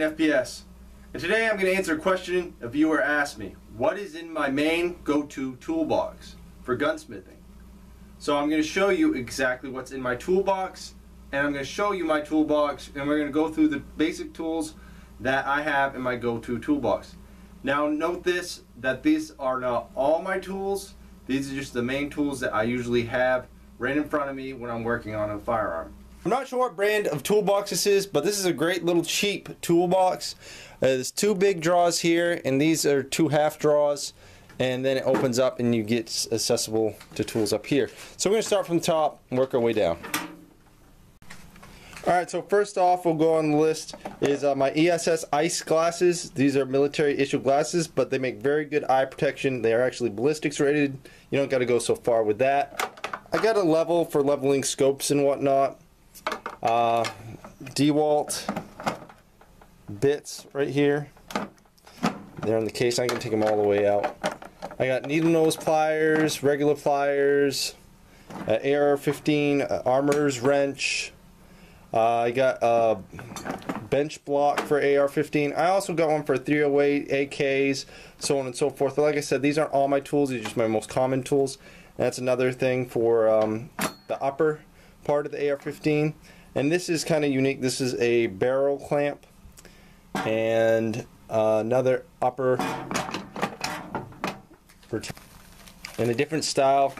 FPS. And today I'm going to answer a question a viewer asked me. What is in my main go-to toolbox for gunsmithing? So I'm going to show you exactly what's in my toolbox and I'm going to show you my toolbox and we're going to go through the basic tools that I have in my go-to toolbox. Now note this, that these are not all my tools. These are just the main tools that I usually have right in front of me when I'm working on a firearm. I'm not sure what brand of toolbox this is, but this is a great little cheap toolbox. Uh, there's two big draws here, and these are two half draws, and then it opens up and you get accessible to tools up here. So we're to start from the top and work our way down. Alright, so first off we'll go on the list is uh, my ESS ice glasses. These are military issue glasses, but they make very good eye protection. They are actually ballistics rated. You don't got to go so far with that. I got a level for leveling scopes and whatnot. Uh, DeWalt bits right here. They're in the case. I can take them all the way out. I got needle nose pliers, regular pliers, uh, AR-15 uh, armor's wrench. Uh, I got a bench block for AR-15. I also got one for 308 AKs, so on and so forth. But like I said, these aren't all my tools. These are just my most common tools. And that's another thing for um, the upper part of the AR-15. And this is kind of unique. This is a barrel clamp and uh, another upper in a different style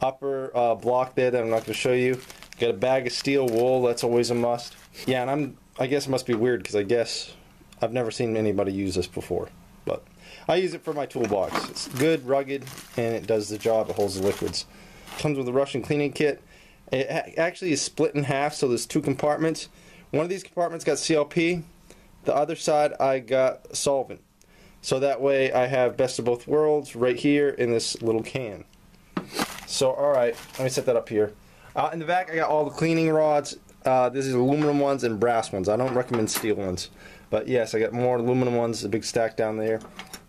upper uh, block there that I'm not going to show you. Got a bag of steel wool. That's always a must. Yeah, and I'm. I guess it must be weird because I guess I've never seen anybody use this before, but I use it for my toolbox. It's good, rugged, and it does the job. It holds the liquids. Comes with a Russian cleaning kit. It actually is split in half, so there's two compartments. One of these compartments got CLP. The other side I got solvent. So that way I have best of both worlds right here in this little can. So alright, let me set that up here. Uh, in the back I got all the cleaning rods. Uh, this is aluminum ones and brass ones. I don't recommend steel ones. But yes, I got more aluminum ones, a big stack down there.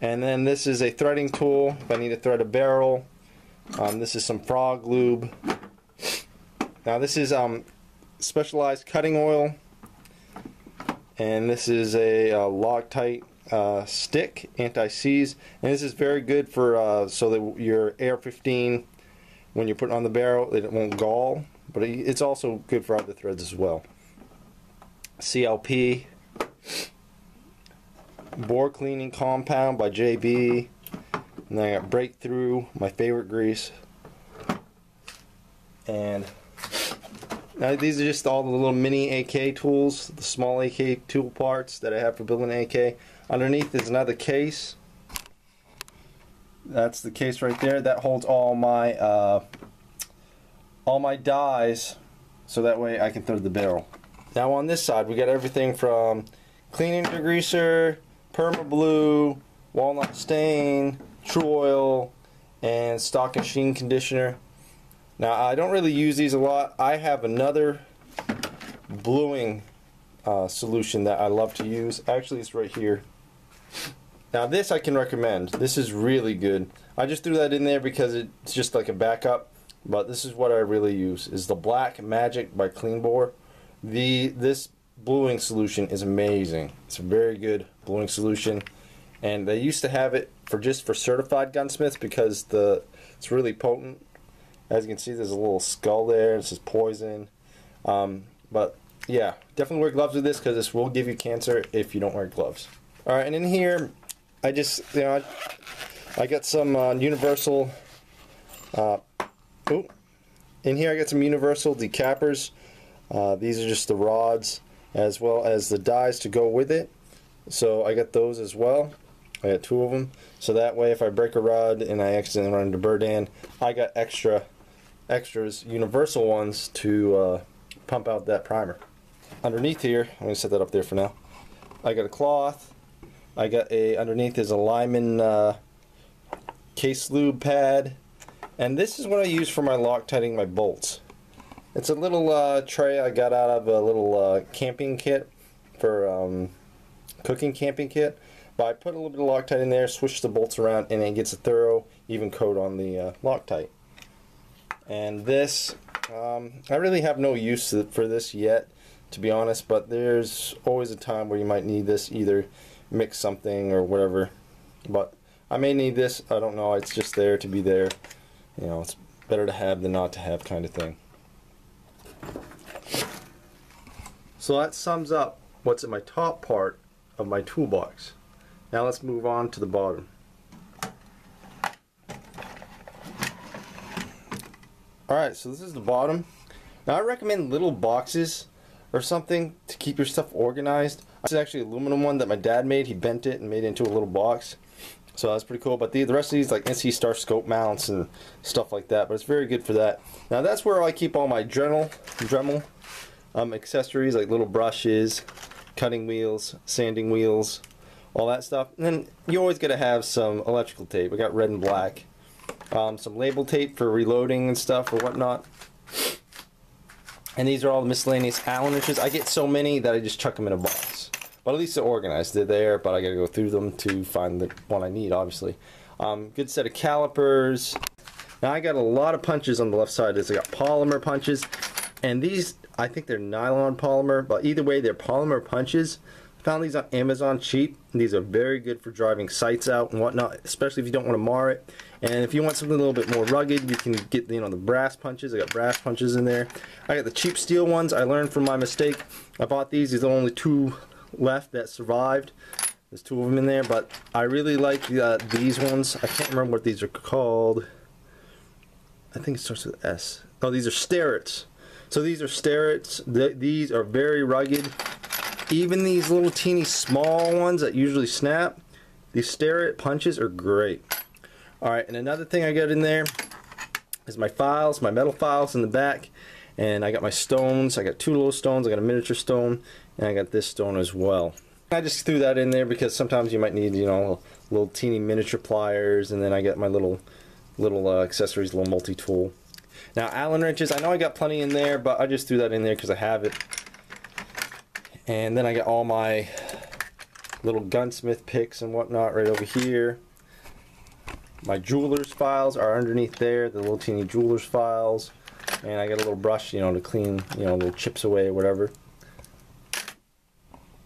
And then this is a threading tool if I need to thread a barrel. Um, this is some frog lube. Now this is um, specialized cutting oil, and this is a uh, Loctite uh, stick, anti-seize, and this is very good for uh, so that your AR-15, when you put it on the barrel, it won't gall, but it's also good for other threads as well. CLP, bore cleaning compound by JB, and then I got Breakthrough, my favorite grease, and now these are just all the little mini AK tools, the small AK tool parts that I have for building AK. Underneath is another case. That's the case right there. That holds all my uh, all my dies, so that way I can throw the barrel. Now on this side, we got everything from cleaning degreaser, perma blue, walnut stain, Tru-Oil, and stock and sheen conditioner. Now I don't really use these a lot. I have another bluing uh, solution that I love to use. Actually it's right here. Now this I can recommend. This is really good. I just threw that in there because it's just like a backup. But this is what I really use. Is the Black Magic by Cleanbore. The this bluing solution is amazing. It's a very good bluing solution. And they used to have it for just for certified gunsmiths because the it's really potent as you can see, there's a little skull there. This is poison. Um, but yeah, definitely wear gloves with this because this will give you cancer if you don't wear gloves. All right, and in here, I just you know I, I got some uh, universal. Uh, oh, in here I got some universal decappers. Uh, these are just the rods as well as the dies to go with it. So I got those as well. I got two of them. So that way if I break a rod and I accidentally run into Berdan, I got extra extras, universal ones, to uh, pump out that primer. Underneath here, I'm going to set that up there for now. I got a cloth. I got a, underneath is a Lyman uh, case lube pad. And this is what I use for my Loctiting my bolts. It's a little uh, tray I got out of a little uh, camping kit for um, cooking camping kit. But I put a little bit of Loctite in there, switch the bolts around, and it gets a thorough, even coat on the uh, Loctite. And this, um, I really have no use for this yet. to be honest, but there's always a time where you might need this, either mix something or whatever. But I may need this, I don't know, it's just there to be there. You know, it's better to have than not to have kind of thing. So that sums up what's in my top part of my toolbox. Now let's move on to the bottom. Alright, so this is the bottom. Now I recommend little boxes or something to keep your stuff organized. This is actually aluminum one that my dad made. He bent it and made it into a little box. So that's pretty cool. But the, the rest of these like NC Star scope mounts and stuff like that. But it's very good for that. Now that's where I keep all my Dremel, Dremel um, accessories like little brushes, cutting wheels, sanding wheels, all that stuff. And then you always got to have some electrical tape. We got red and black. Um, some label tape for reloading and stuff or whatnot. And these are all the miscellaneous Allen wrenches. I get so many that I just chuck them in a box. But at least they're organized. They're there, but I gotta go through them to find the one I need, obviously. Um, good set of calipers. Now I got a lot of punches on the left side. I got polymer punches. And these, I think they're nylon polymer, but either way, they're polymer punches. Found these on Amazon cheap. These are very good for driving sights out and whatnot, especially if you don't want to mar it. And if you want something a little bit more rugged, you can get you know the brass punches. I got brass punches in there. I got the cheap steel ones. I learned from my mistake. I bought these. These are only two left that survived. There's two of them in there, but I really like uh, these ones. I can't remember what these are called. I think it starts with S. Oh, these are Starretts. So these are Starretts. Th these are very rugged even these little teeny small ones that usually snap, these Starrett punches are great. Alright, and another thing I got in there is my files, my metal files in the back. And I got my stones. I got two little stones. I got a miniature stone. And I got this stone as well. I just threw that in there because sometimes you might need, you know, little teeny miniature pliers. And then I got my little little uh, accessories, little multi-tool. Now, Allen wrenches, I know I got plenty in there, but I just threw that in there because I have it. And then I got all my little gunsmith picks and whatnot right over here. My jeweler's files are underneath there, the little teeny jeweler's files. And I got a little brush, you know, to clean, you know, little chips away or whatever.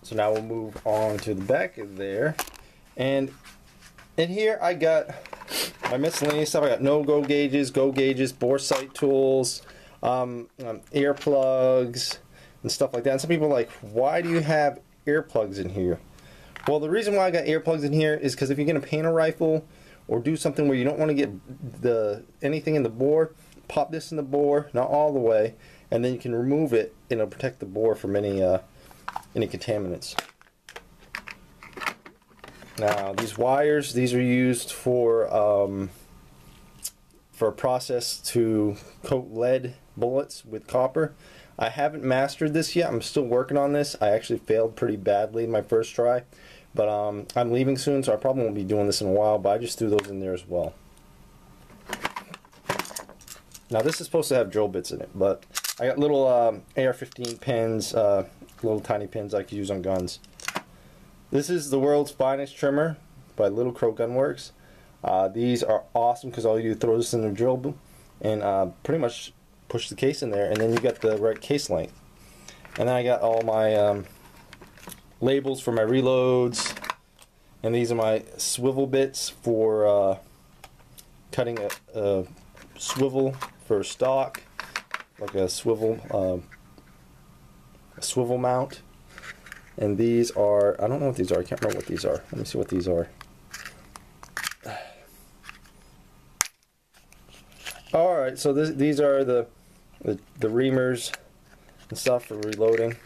So now we'll move on to the back of there. And in here I got my miscellaneous stuff. I got no-go gauges, go gauges, bore sight tools, um, um, earplugs, and stuff like that. And some people are like, why do you have earplugs in here? Well, the reason why I got earplugs in here is because if you're going to paint a rifle or do something where you don't want to get the anything in the bore, pop this in the bore, not all the way, and then you can remove it and it'll protect the bore from any uh, any contaminants. Now these wires, these are used for um, for a process to coat lead bullets with copper. I haven't mastered this yet. I'm still working on this. I actually failed pretty badly my first try. But um, I'm leaving soon, so I probably won't be doing this in a while, but I just threw those in there as well. Now this is supposed to have drill bits in it, but I got little um, AR-15 pins, uh, little tiny pins I could use on guns. This is the world's finest trimmer by Little Crow Gunworks. Uh, these are awesome because all you do is throw this in the drill and uh, pretty much push the case in there, and then you got the right case length. And then I got all my um, labels for my reloads, and these are my swivel bits for uh, cutting a, a, swivel for stock, like a swivel uh, a swivel mount. And these are, I don't know what these are, I can't remember what these are. Let me see what these are. Alright, so this, these are the, the, the reamers and stuff for reloading.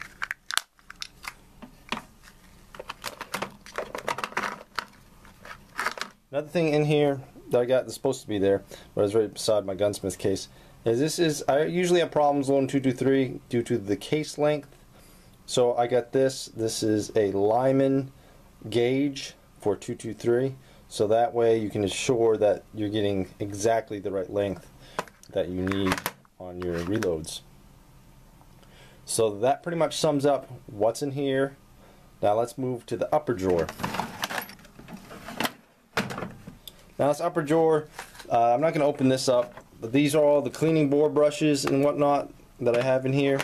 Another thing in here that I got that's supposed to be there, but it's right beside my gunsmith case, is this is, I usually have problems loading 223 due to the case length. So I got this, this is a Lyman gauge for 223. So that way you can ensure that you're getting exactly the right length that you need on your reloads. So that pretty much sums up what's in here. Now let's move to the upper drawer. Now this upper drawer, uh, I'm not going to open this up, but these are all the cleaning bore brushes and whatnot that I have in here.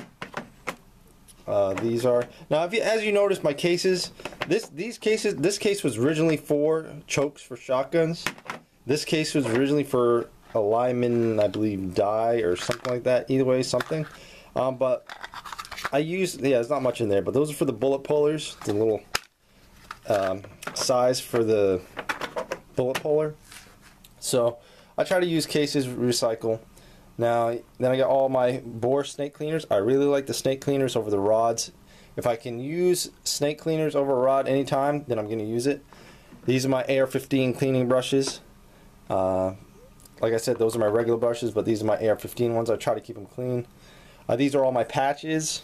Uh, these are. Now, if you, as you notice, my cases, this these cases, this case was originally for chokes for shotguns. This case was originally for a Lyman, I believe, die or something like that. Either way, something. Um, but I use, yeah, there's not much in there, but those are for the bullet pullers, the little um, size for the bullet puller. So I try to use cases recycle. Now, then I got all my bore snake cleaners. I really like the snake cleaners over the rods. If I can use snake cleaners over a rod anytime, then I'm going to use it. These are my AR-15 cleaning brushes. Uh, like I said, those are my regular brushes, but these are my AR-15 ones. I try to keep them clean. Uh, these are all my patches.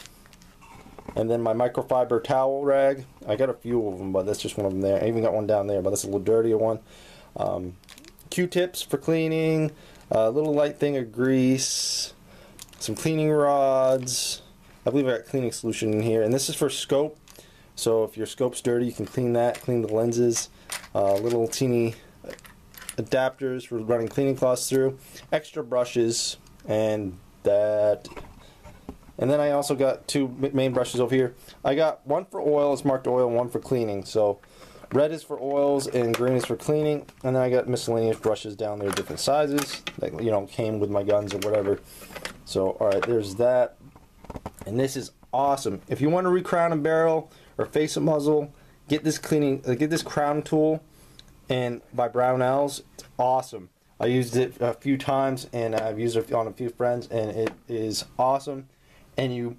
And then my microfiber towel rag. I got a few of them, but that's just one of them there. I even got one down there, but that's a little dirtier one. Um, Q-tips for cleaning a little light thing of grease, some cleaning rods. I believe I got cleaning solution in here, and this is for scope. So if your scope's dirty, you can clean that, clean the lenses. Uh, little teeny adapters for running cleaning cloths through, extra brushes, and that. And then I also got two main brushes over here. I got one for oil, it's marked oil, one for cleaning. So Red is for oils and green is for cleaning. And then I got miscellaneous brushes down there, different sizes that you know came with my guns or whatever. So all right, there's that. And this is awesome. If you want to recrown a barrel or face a muzzle, get this cleaning, uh, get this crown tool, and by Brownells, it's awesome. I used it a few times and I've used it on a few friends, and it is awesome. And you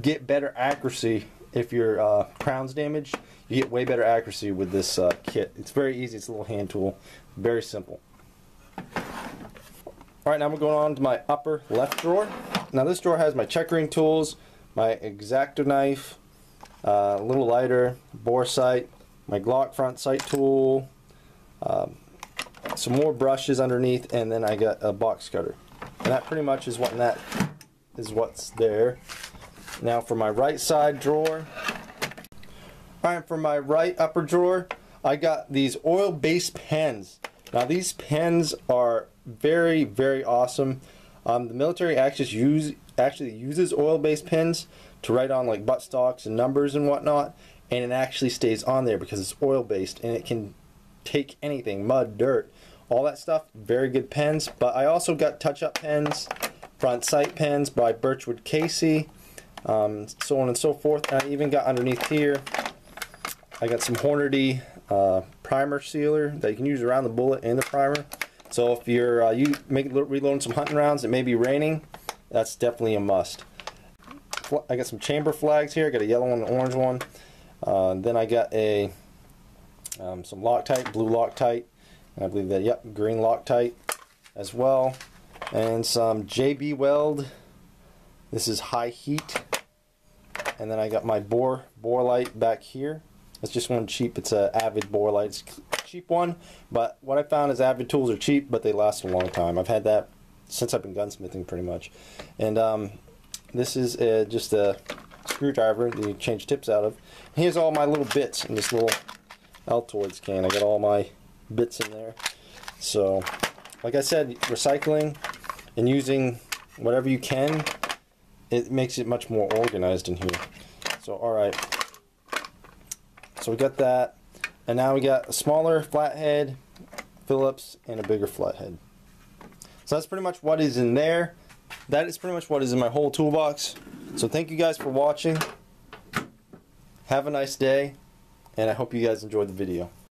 get better accuracy if your uh, crown's damaged you get way better accuracy with this uh, kit. It's very easy. It's a little hand tool. Very simple. Alright, now we're going on to my upper left drawer. Now this drawer has my checkering tools, my X-Acto knife, a uh, little lighter, bore sight, my Glock front sight tool, um, some more brushes underneath, and then I got a box cutter. And that pretty much is what that is what's there. Now for my right side drawer, Alright, for my right upper drawer, I got these oil-based pens. Now these pens are very, very awesome. Um, the military actually, use, actually uses oil-based pens to write on like buttstocks and numbers and whatnot, and it actually stays on there because it's oil-based and it can take anything, mud, dirt, all that stuff. Very good pens. But I also got touch-up pens, front sight pens by Birchwood Casey, um, so on and so forth. And I even got underneath here I got some Hornady uh, primer sealer that you can use around the bullet and the primer. So if you're uh, you make reloading some hunting rounds, it may be raining, that's definitely a must. I got some chamber flags here. I got a yellow one, and an orange one. Uh, then I got a um, some Loctite, blue Loctite. I believe that yep, green Loctite as well, and some JB Weld. This is high heat, and then I got my bore bore light back here. It's just one cheap. It's a Avid bore light. It's cheap one, but what I found is Avid tools are cheap, but they last a long time. I've had that since I've been gunsmithing pretty much. And um, this is a, just a screwdriver that you change tips out of. Here's all my little bits in this little Altoids can. I got all my bits in there. So, like I said, recycling and using whatever you can, it makes it much more organized in here. So, alright. So we got that. And now we got a smaller flathead, Phillips, and a bigger flathead. So that's pretty much what is in there. That is pretty much what is in my whole toolbox. So thank you guys for watching. Have a nice day. And I hope you guys enjoyed the video.